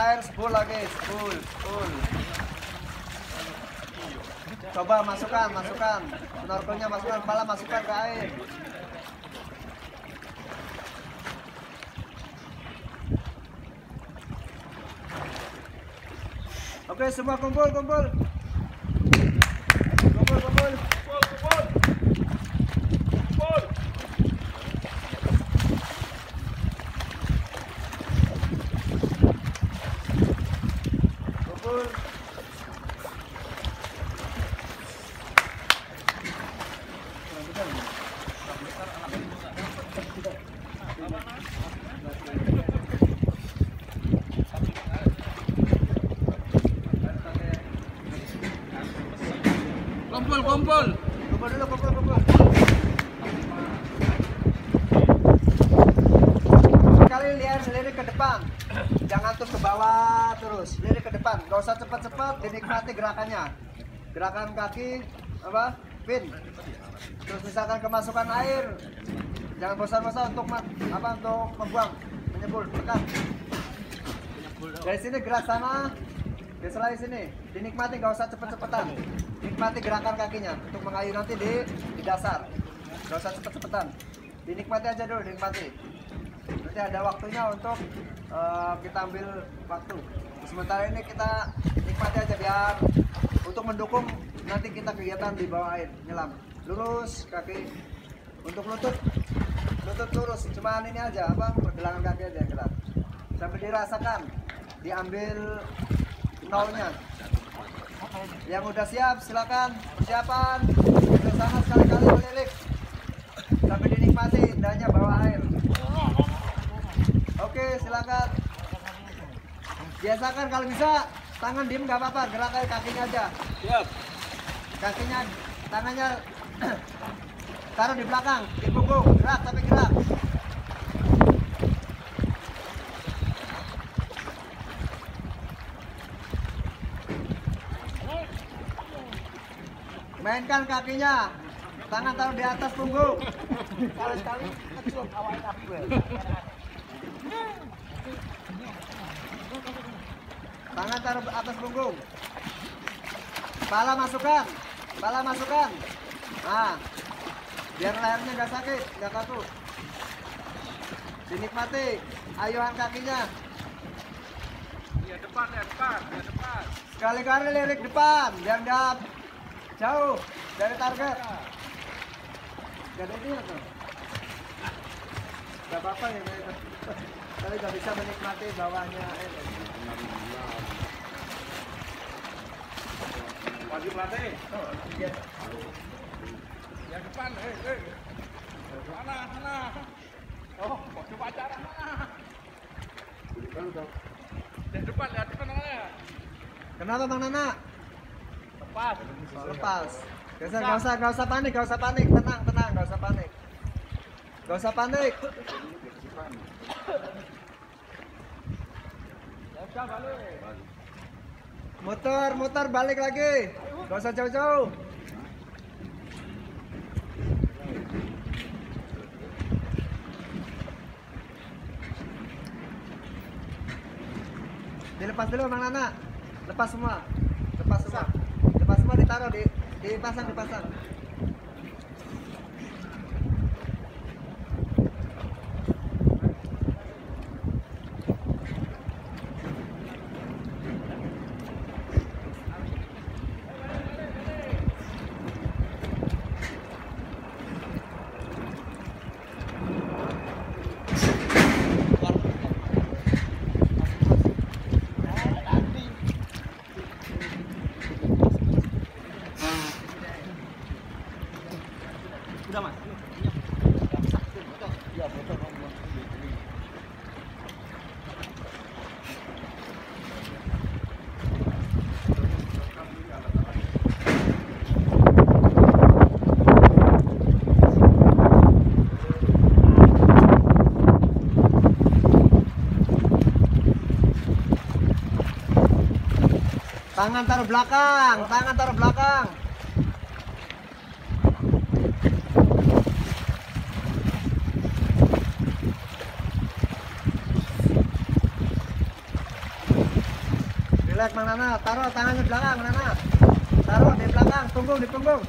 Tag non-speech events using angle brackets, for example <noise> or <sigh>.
air, spool lagi, spool, spool. Coba masukkan, masukkan. Snorkelnya masukkan, kepala masukkan ke air. Oke, semua kumpul. Kumpul, kumpul. Kumpul. Kumpul, kumpul. Dulu, kumpul, kumpul. Sekali lihat lirik ke depan. Jangan terus ke bawah terus. Lirik ke depan. Gak usah cepat-cepat, dinikmati gerakannya. Gerakan kaki apa? Pin. Terus misalkan kemasukan air, jangan bosan-bosan untuk apa untuk membuang, menyebul, tekan. Dari sini gerak sana, Geser sini, dinikmati nggak usah cepet-cepetan. Nikmati gerakan kakinya untuk mengayuh nanti di di dasar. Nggak usah cepet-cepetan. Dinikmati aja dulu, dinikmati. Nanti ada waktunya untuk eh, kita ambil waktu. Sementara ini kita nikmati aja biar untuk mendukung nanti kita kegiatan di bawah air nyelam. Lurus kaki. Untuk lutut lutut lurus. Cuman ini aja apa pergelangan kaki aja yang sambil dirasakan diambil nolnya. Yang udah siap silakan. Persiapan. Ke sana sekali-kali melirik. Sampai dinikmati indahnya bawah air oke silakan. Biasakan kalau bisa tangan diem nggak apa-apa. Gerak aja kakinya aja. Siap. kakinya tangannya <clears throat> taruh di belakang. Di punggung gerak tapi gerak. Mainkan kakinya. Tangan taruh di atas punggung <laughs> sekali-sekali kecil awalnya tangan taruh atas punggung Pala masukkan, pala masukkan. Nah, biar lehernya nggak sakit, nggak kaku. Dinikmati ayuhan kakinya. Ya depan, ya depan, ya depan. Sekali-kali lirik depan, biar nggak jauh dari target. Gak ada ini tuh. Gak apa-apa ya, tapi nggak bisa menikmati bawahnya. Maju pelatih. Ya depan, eh, eh. Sana, sana. Oh, mau coba acara mana? Lihat depan, lihat depan tangannya. Kenapa Bang Nana? Lepas. Lepas. Gak usah, gak usah, gak usah panik, gak usah panik. Tenang, tenang, gak usah panik. Gak usah panik. Muter, muter, balik lagi. Gak usah jauh-jauh. Dilepas dulu Bang Nana. Lepas semua. Lepas semua. Lepas semua ditaruh di dipasang dipasang. Udah, Mas. Tangan taruh belakang, tangan taruh belakang. Relax Mang Nana, taruh tangannya belakang Nana. Taruh di belakang, punggung di punggung.